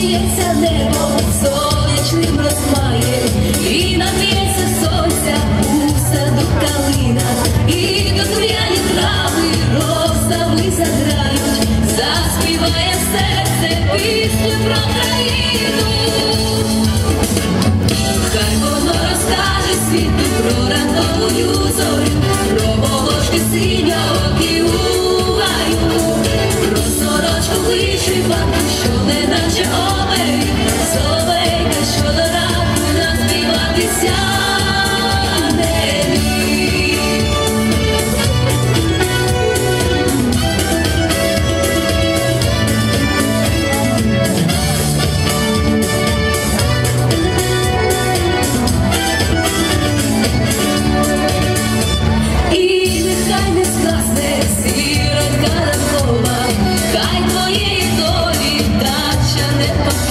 Зігріється небо сонячним розмаєм, і нагріється сонця у саду калина, і до зуряні трави розами заграють, заспіває серце пісню про країну. вишивана, що не наче о.